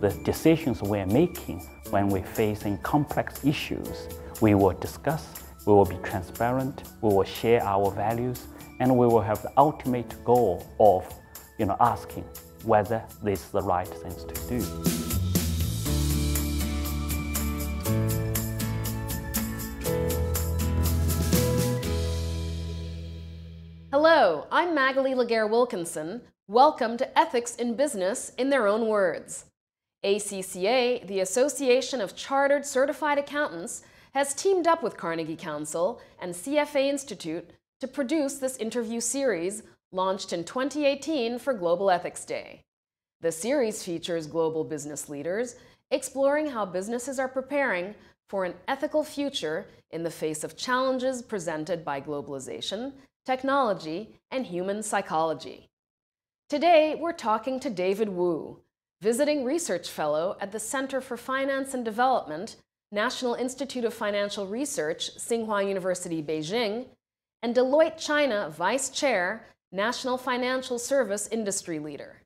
the decisions we're making when we're facing complex issues. We will discuss, we will be transparent, we will share our values, and we will have the ultimate goal of you know, asking whether this is the right things to do. Hello, I'm Magali Laguerre Wilkinson. Welcome to Ethics in Business in Their Own Words. ACCA, the Association of Chartered Certified Accountants, has teamed up with Carnegie Council and CFA Institute to produce this interview series launched in 2018 for Global Ethics Day. The series features global business leaders exploring how businesses are preparing for an ethical future in the face of challenges presented by globalization, technology, and human psychology. Today, we're talking to David Wu, visiting research fellow at the Center for Finance and Development, National Institute of Financial Research, Tsinghua University, Beijing, and Deloitte China Vice Chair, National Financial Service Industry Leader.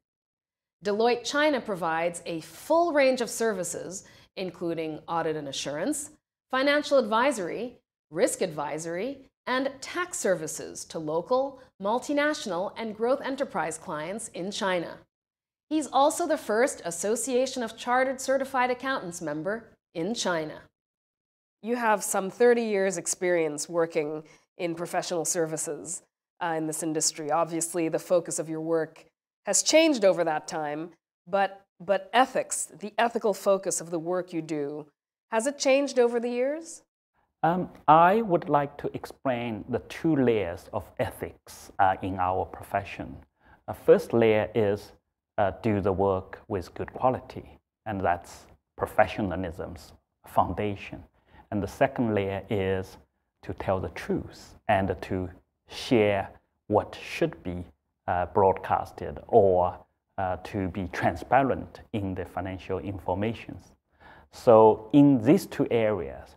Deloitte China provides a full range of services, including audit and assurance, financial advisory, risk advisory, and tax services to local, multinational, and growth enterprise clients in China. He's also the first Association of Chartered Certified Accountants member in China. You have some 30 years' experience working in professional services uh, in this industry. Obviously, the focus of your work has changed over that time, but, but ethics, the ethical focus of the work you do, has it changed over the years? Um, I would like to explain the two layers of ethics uh, in our profession. The first layer is uh, do the work with good quality, and that's professionalism's foundation. And the second layer is to tell the truth and to share what should be uh, broadcasted or uh, to be transparent in the financial information. So in these two areas,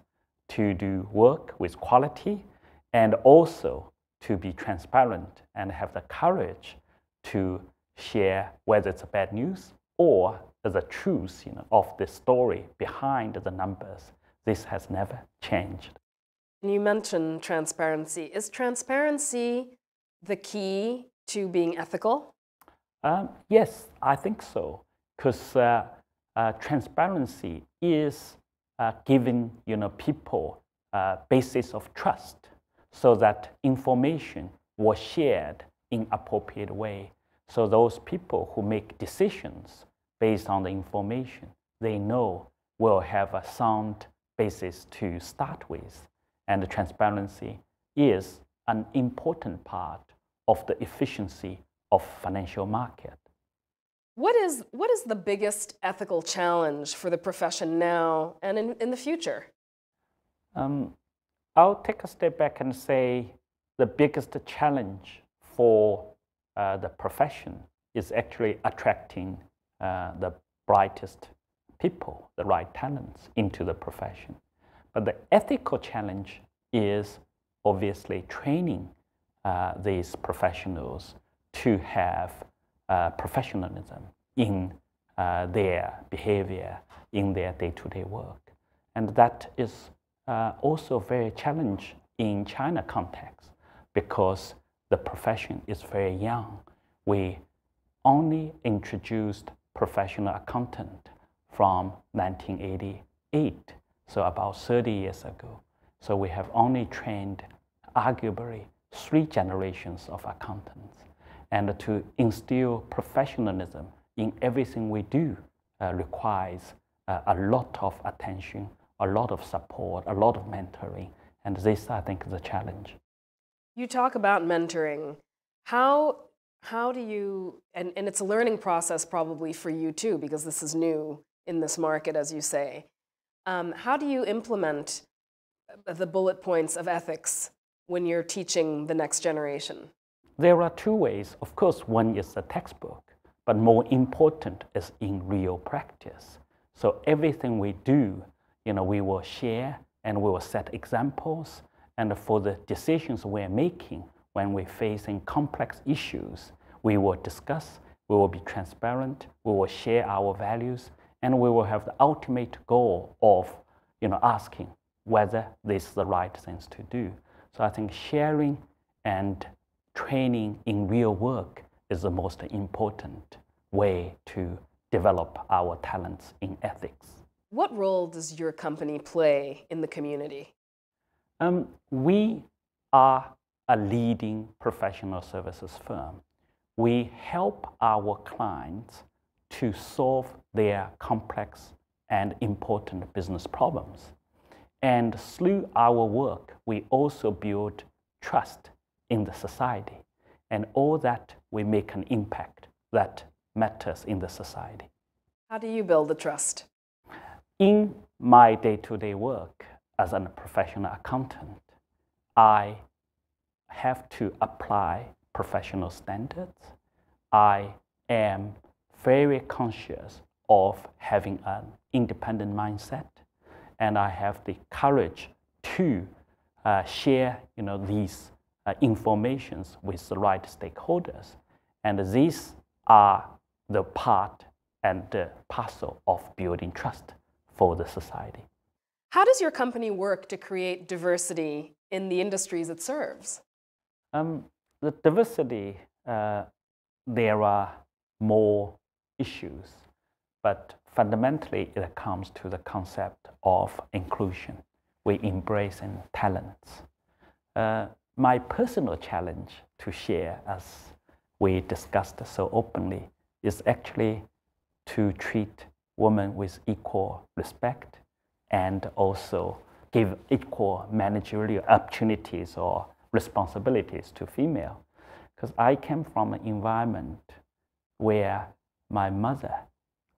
to do work with quality and also to be transparent and have the courage to share whether it's a bad news or the truth you know, of the story behind the numbers. This has never changed. You mentioned transparency. Is transparency the key to being ethical? Um, yes, I think so. Because uh, uh, transparency is uh, giving you know, people a basis of trust so that information was shared in appropriate way. So those people who make decisions based on the information they know will have a sound basis to start with. And the transparency is an important part of the efficiency of financial market. What is, what is the biggest ethical challenge for the profession now and in, in the future? Um, I'll take a step back and say the biggest challenge for uh, the profession is actually attracting uh, the brightest people, the right talents into the profession. But the ethical challenge is obviously training uh, these professionals to have uh, professionalism in uh, their behavior, in their day-to-day work. And that is uh, also very challenging in China context because the profession is very young. We only introduced professional accountant from 1988, so about 30 years ago. So we have only trained arguably three generations of accountants and to instill professionalism in everything we do uh, requires uh, a lot of attention, a lot of support, a lot of mentoring. And this, I think, is a challenge. You talk about mentoring. How, how do you, and, and it's a learning process probably for you too, because this is new in this market, as you say. Um, how do you implement the bullet points of ethics when you're teaching the next generation? There are two ways. Of course, one is the textbook, but more important is in real practice. So everything we do, you know, we will share and we will set examples. And for the decisions we're making when we're facing complex issues, we will discuss, we will be transparent, we will share our values, and we will have the ultimate goal of you know, asking whether this is the right things to do. So I think sharing and training in real work is the most important way to develop our talents in ethics. What role does your company play in the community? Um, we are a leading professional services firm. We help our clients to solve their complex and important business problems. And through our work, we also build trust in the society. And all that we make an impact that matters in the society. How do you build the trust? In my day to day work as a professional accountant, I have to apply professional standards. I am very conscious of having an independent mindset, and I have the courage to uh, share you know, these uh, informations with the right stakeholders. And these are the part and the parcel of building trust for the society. How does your company work to create diversity in the industries it serves? Um, the diversity, uh, there are more issues, but fundamentally it comes to the concept of inclusion. We embrace in talents. Uh, my personal challenge to share, as we discussed so openly, is actually to treat women with equal respect and also give equal managerial opportunities or responsibilities to female. Because I came from an environment where my mother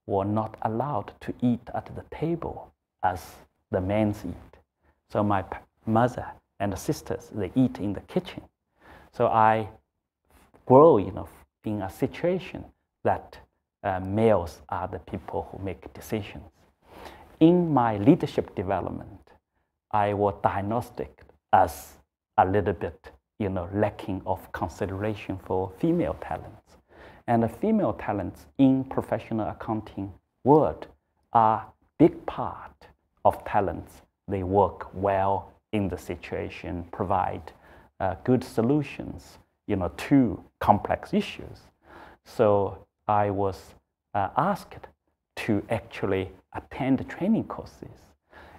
was not allowed to eat at the table as the men eat. So my mother and sisters, they eat in the kitchen. So I grow you know, in a situation that uh, males are the people who make decisions. In my leadership development, I was diagnosed as a little bit you know, lacking of consideration for female talents. And the female talents in professional accounting world are big part of talents. They work well in the situation, provide uh, good solutions you know, to complex issues. So I was uh, asked to actually attend training courses.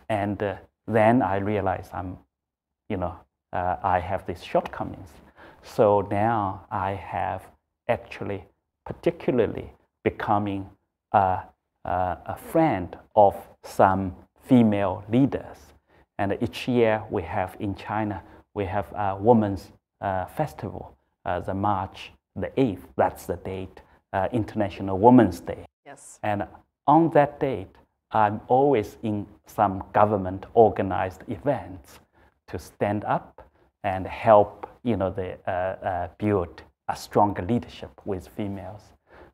And uh, then I realized I'm, you know, uh, I have these shortcomings. So now I have actually particularly becoming a, a, a friend of some female leaders. And each year we have in China, we have a women's uh, festival, uh, the March the 8th, that's the date, uh, International Women's Day. Yes. And on that date, I'm always in some government organized events to stand up and help you know, the, uh, uh, build a stronger leadership with females.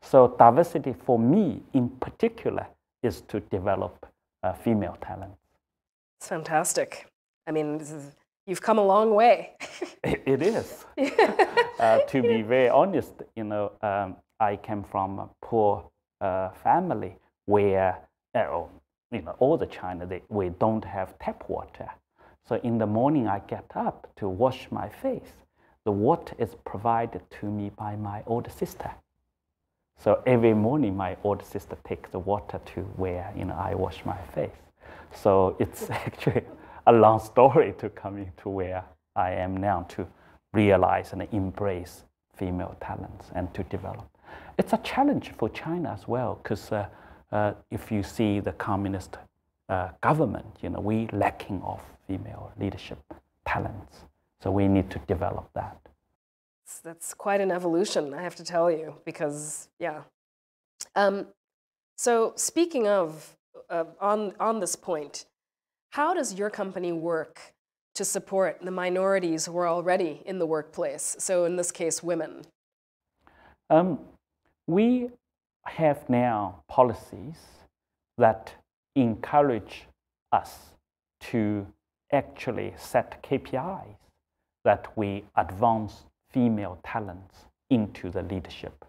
So diversity for me in particular is to develop uh, female talent. It's fantastic. I mean, is, you've come a long way. it is. uh, to be very honest, you know, um, I came from a poor uh, family where, uh, you know, all the China, we don't have tap water. So in the morning, I get up to wash my face. The water is provided to me by my older sister. So every morning, my older sister takes the water to where you know I wash my face. So it's actually a long story to coming to where I am now to realize and embrace female talents and to develop. It's a challenge for China as well because uh, uh, if you see the communist uh, government, you know, we lacking of female leadership talents. So we need to develop that. That's quite an evolution, I have to tell you, because, yeah. Um, so speaking of, uh, on, on this point, how does your company work to support the minorities who are already in the workplace? So in this case, women. Um, we have now policies that encourage us to actually set KPIs that we advance female talents into the leadership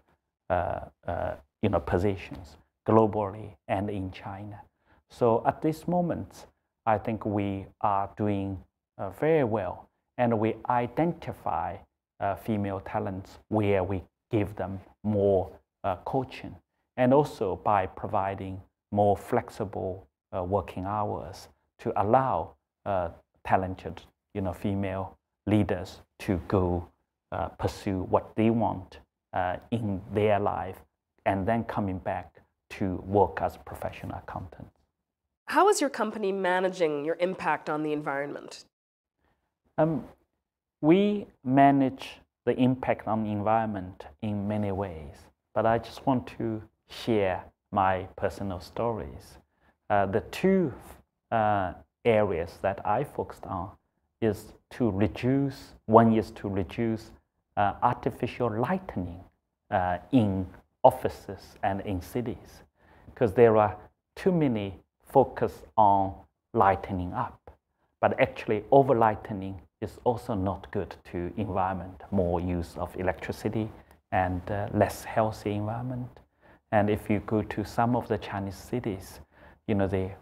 uh, uh, you know, positions globally and in China. So at this moment, I think we are doing uh, very well and we identify uh, female talents where we give them more uh, coaching and also by providing more flexible uh, working hours to allow uh, talented you know, female leaders to go uh, pursue what they want uh, in their life and then coming back to work as professional accountants. How is your company managing your impact on the environment? Um, we manage the impact on the environment in many ways, but I just want to share my personal stories. Uh, the two uh, areas that I focused on is to reduce, one is to reduce uh, artificial lighting uh, in offices and in cities, because there are too many focus on lightening up, but actually over lightening is also not good to environment, more use of electricity and uh, less healthy environment. And if you go to some of the Chinese cities, you know, they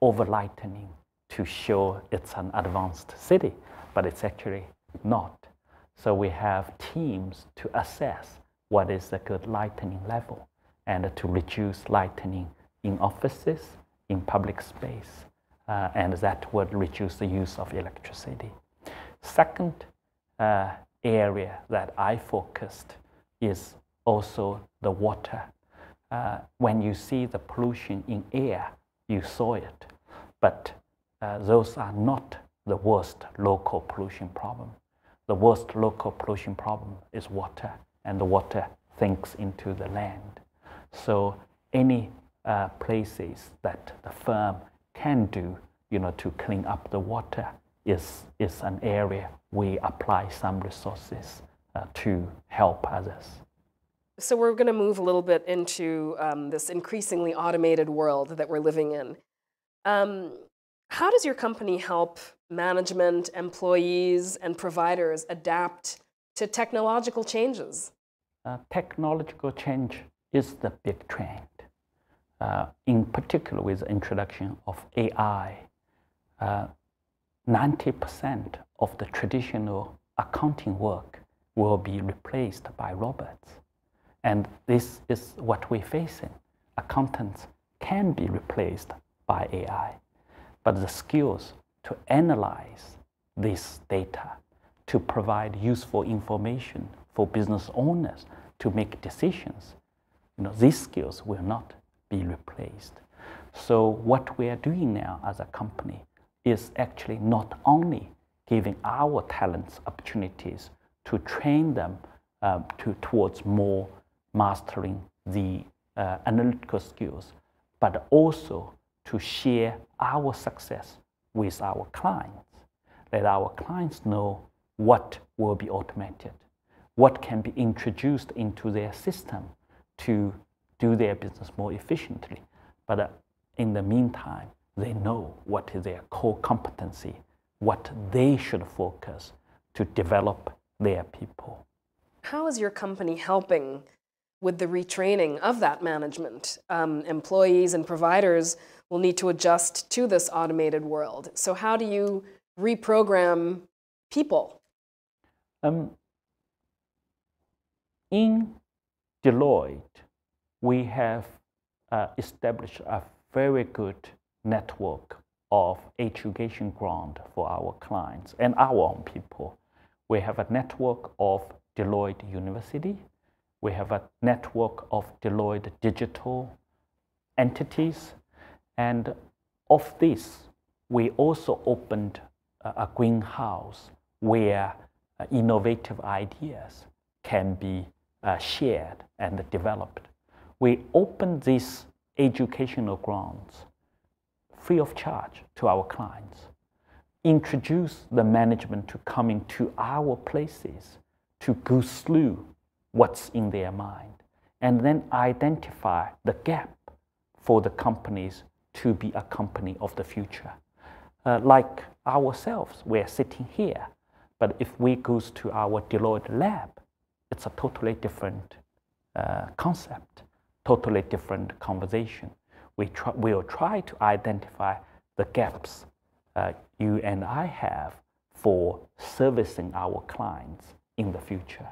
over lightening to show it's an advanced city, but it's actually not. So we have teams to assess what is the good lightning level and to reduce lightning in offices, in public space, uh, and that would reduce the use of electricity. Second uh, area that I focused is also the water. Uh, when you see the pollution in air, you saw it. But uh, those are not the worst local pollution problem. The worst local pollution problem is water, and the water sinks into the land. So any uh, places that the firm can do, you know, to clean up the water is, is an area we apply some resources uh, to help others. So we're going to move a little bit into um, this increasingly automated world that we're living in. Um, how does your company help management, employees, and providers adapt to technological changes? Uh, technological change is the big trend. Uh, in particular, with the introduction of AI, 90% uh, of the traditional accounting work will be replaced by robots. And this is what we're facing. Accountants can be replaced by AI, but the skills to analyze this data, to provide useful information for business owners to make decisions, you know, these skills will not be replaced. So what we are doing now as a company is actually not only giving our talents opportunities to train them um, to, towards more mastering the uh, analytical skills, but also to share our success with our clients. Let our clients know what will be automated, what can be introduced into their system to do their business more efficiently. But uh, in the meantime, they know what is their core competency, what they should focus to develop their people. How is your company helping with the retraining of that management? Um, employees and providers will need to adjust to this automated world. So, how do you reprogram people? Um, in Deloitte, we have uh, established a very good network of education grant for our clients and our own people. We have a network of Deloitte University. We have a network of Deloitte digital entities. And of this, we also opened a greenhouse where uh, innovative ideas can be uh, shared and developed. We opened these educational grants free of charge to our clients. Introduce the management to coming to our places to go through what's in their mind and then identify the gap for the companies to be a company of the future. Uh, like ourselves, we're sitting here, but if we go to our Deloitte lab, it's a totally different uh, concept. totally different conversation. We try, will try to identify the gaps uh, you and I have for servicing our clients in the future.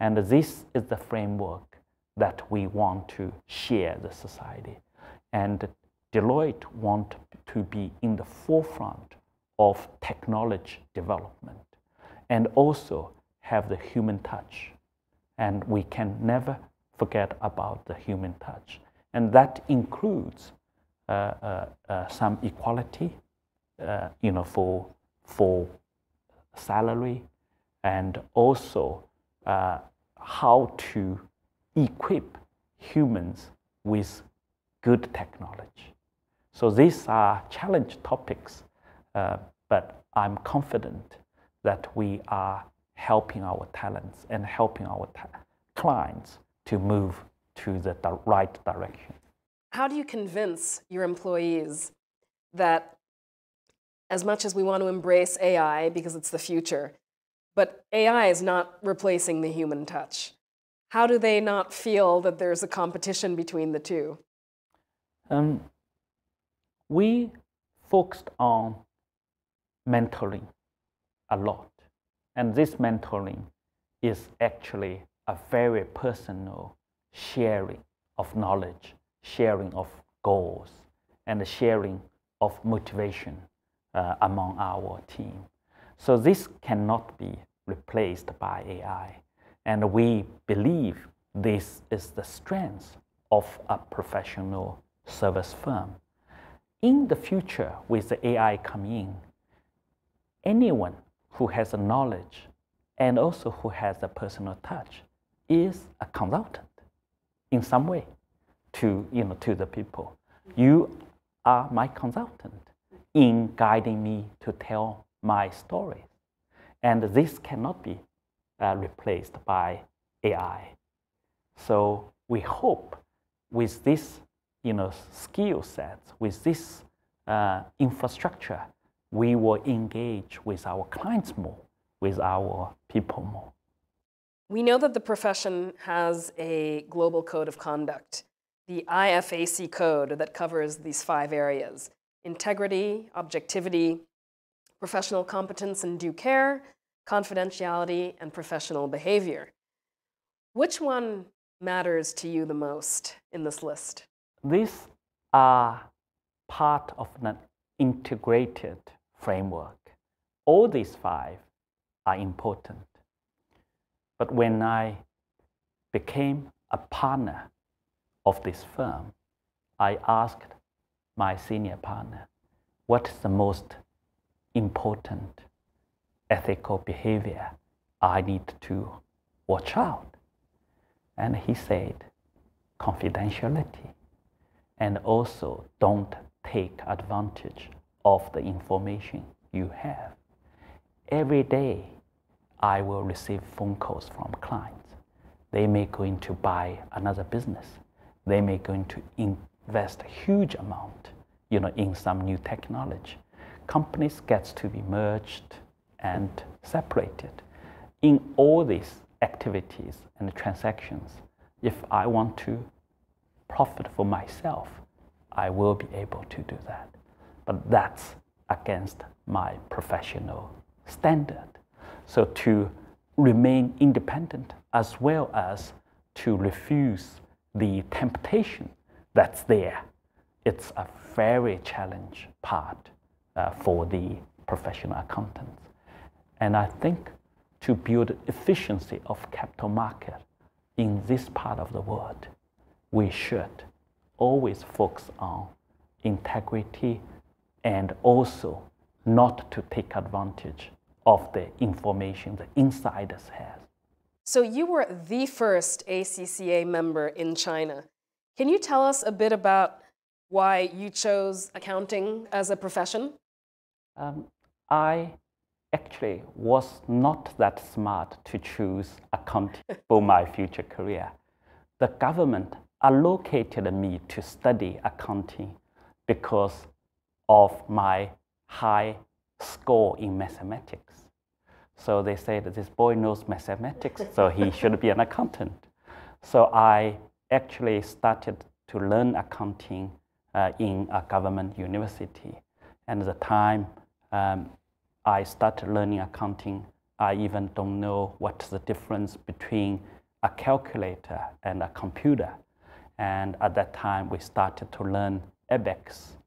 And this is the framework that we want to share the society. And Deloitte want to be in the forefront of technology development and also have the human touch. And we can never forget about the human touch. And that includes uh, uh, uh, some equality, uh, you know, for, for salary and also uh, how to equip humans with good technology. So these are challenge topics, uh, but I'm confident that we are helping our talents and helping our clients to move to the di right direction. How do you convince your employees that as much as we want to embrace AI because it's the future, but AI is not replacing the human touch? How do they not feel that there's a competition between the two? Um, we focused on mentoring a lot. And this mentoring is actually a very personal sharing of knowledge, sharing of goals, and sharing of motivation uh, among our team. So this cannot be replaced by AI. And we believe this is the strength of a professional service firm. In the future, with the AI coming in, anyone who has a knowledge and also who has a personal touch is a consultant in some way to, you know, to the people. You are my consultant in guiding me to tell my stories. And this cannot be uh, replaced by AI. So we hope with this you know, skill sets, with this uh, infrastructure, we will engage with our clients more, with our people more. We know that the profession has a global code of conduct, the IFAC code that covers these five areas integrity, objectivity, professional competence and due care, confidentiality, and professional behavior. Which one matters to you the most in this list? These are part of an integrated framework. All these five are important. But when I became a partner of this firm, I asked my senior partner, what is the most important ethical behavior I need to watch out? And he said, confidentiality and also don't take advantage of the information you have. Every day, I will receive phone calls from clients. They may going to buy another business. They may going to invest a huge amount, you know, in some new technology. Companies gets to be merged and separated. In all these activities and transactions, if I want to profit for myself, I will be able to do that. But that's against my professional standard. So to remain independent as well as to refuse the temptation that's there, it's a very challenge part uh, for the professional accountants. And I think to build efficiency of capital market in this part of the world, we should always focus on integrity and also not to take advantage of the information the insiders have. So you were the first ACCA member in China. Can you tell us a bit about why you chose accounting as a profession? Um, I actually was not that smart to choose accounting for my future career. The government allocated me to study accounting because of my high score in mathematics. So they said this boy knows mathematics, so he should be an accountant. So I actually started to learn accounting uh, in a government university. And at the time um, I started learning accounting, I even don't know what's the difference between a calculator and a computer. And at that time, we started to learn abacus.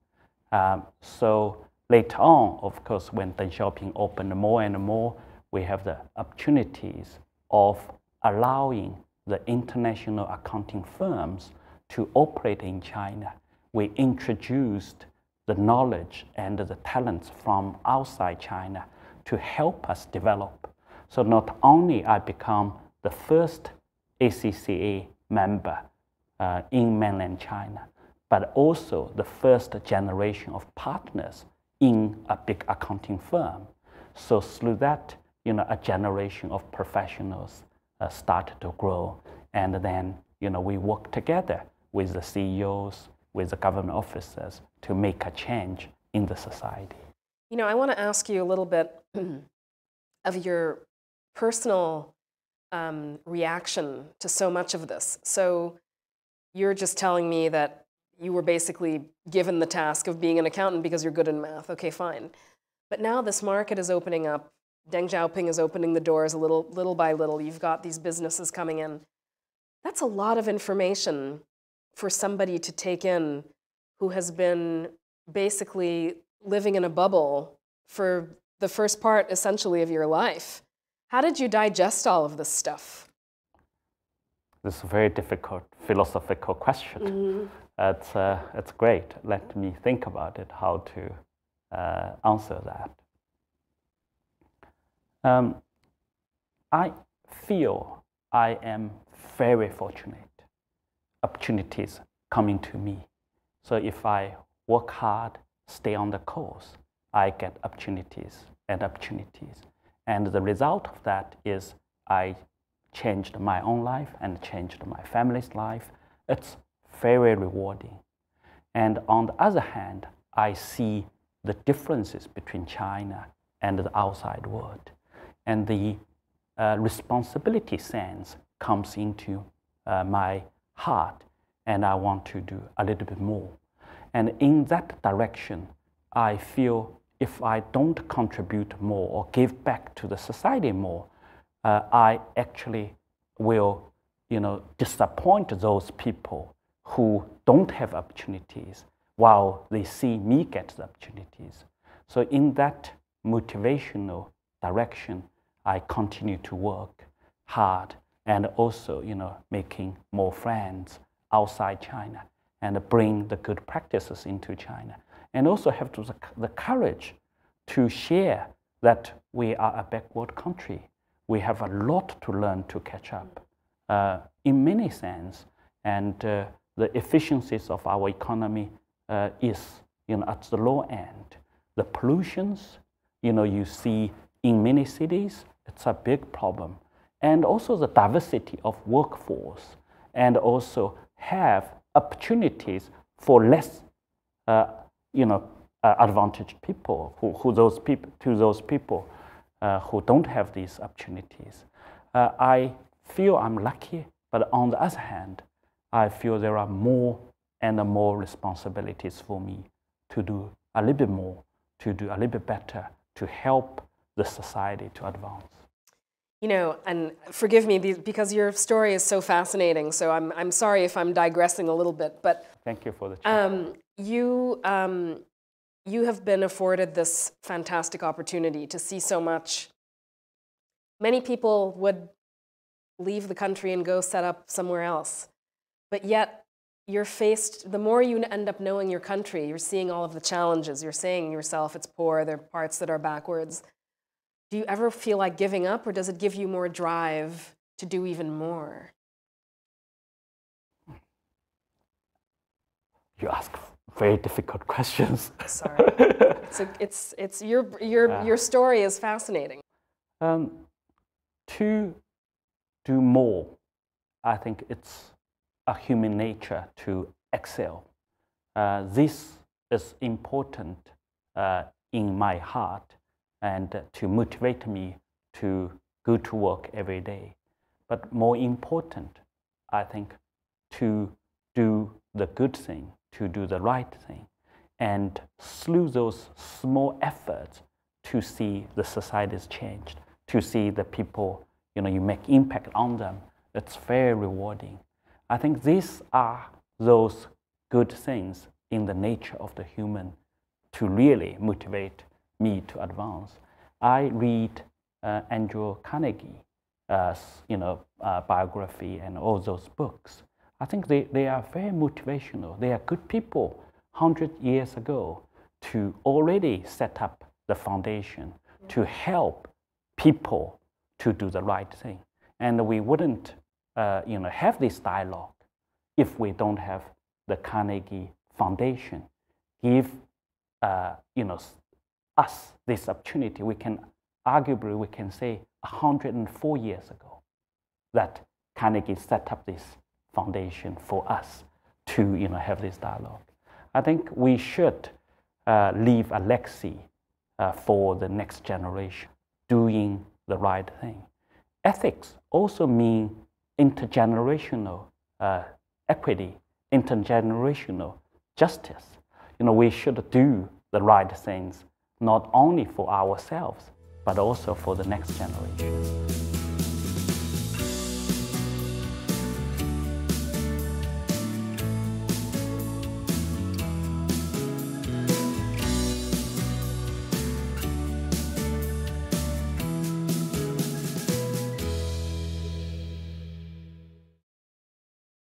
Um, so later on, of course, when Deng Xiaoping opened more and more, we have the opportunities of allowing the international accounting firms to operate in China. We introduced the knowledge and the talents from outside China to help us develop. So not only I become the first ACCA member uh, in mainland China, but also the first generation of partners in a big accounting firm. So through that, you know, a generation of professionals uh, started to grow, and then you know we work together with the CEOs, with the government officers to make a change in the society. You know, I want to ask you a little bit of your personal um, reaction to so much of this. So you're just telling me that you were basically given the task of being an accountant because you're good in math. Okay, fine. But now this market is opening up. Deng Xiaoping is opening the doors a little, little by little. You've got these businesses coming in. That's a lot of information for somebody to take in who has been basically living in a bubble for the first part, essentially, of your life. How did you digest all of this stuff? This is a very difficult philosophical question. Mm -hmm. It's, uh, it's great. Let me think about it, how to uh, answer that. Um, I feel I am very fortunate. Opportunities coming to me. So if I work hard, stay on the course, I get opportunities and opportunities. And the result of that is I changed my own life and changed my family's life. It's very rewarding. And on the other hand, I see the differences between China and the outside world. And the uh, responsibility sense comes into uh, my heart, and I want to do a little bit more. And in that direction, I feel if I don't contribute more or give back to the society more, uh, I actually will, you know, disappoint those people who don't have opportunities while they see me get the opportunities. So in that motivational direction, I continue to work hard and also, you know, making more friends outside China and bring the good practices into China and also have to the, courage to share that we are a backward country. We have a lot to learn to catch up uh, in many sense, and uh, the efficiencies of our economy uh, is you know, at the low end. The pollutions, you know, you see in many cities, it's a big problem. And also the diversity of workforce, and also have opportunities for less uh, you know, uh, advantaged people, who, who those people, to those people uh, who don't have these opportunities. Uh, I feel I'm lucky, but on the other hand, I feel there are more and more responsibilities for me to do a little bit more, to do a little bit better, to help the society to advance. You know, and forgive me because your story is so fascinating. So I'm, I'm sorry if I'm digressing a little bit, but thank you for the. Um, you um, you have been afforded this fantastic opportunity to see so much. Many people would leave the country and go set up somewhere else, but yet you're faced. The more you end up knowing your country, you're seeing all of the challenges. You're saying yourself, it's poor. There are parts that are backwards do you ever feel like giving up, or does it give you more drive to do even more? You ask very difficult questions. Sorry. it's, a, it's, it's your, your, uh, your story is fascinating. Um, to do more, I think it's a human nature to excel. Uh, this is important uh, in my heart and to motivate me to go to work every day. But more important, I think to do the good thing, to do the right thing. And through those small efforts to see the societies changed, to see the people, you know, you make impact on them, it's very rewarding. I think these are those good things in the nature of the human to really motivate me to advance. I read uh, Andrew Carnegie, you know, uh, biography and all those books. I think they, they are very motivational. They are good people 100 years ago to already set up the foundation to help people to do the right thing. And we wouldn't uh, you know, have this dialogue if we don't have the Carnegie Foundation give uh, you know, us this opportunity. We can arguably we can say 104 years ago that Carnegie set up this foundation for us to you know, have this dialogue. I think we should uh, leave a legacy uh, for the next generation doing the right thing. Ethics also mean intergenerational uh, equity, intergenerational justice. You know, we should do the right things not only for ourselves, but also for the next generation.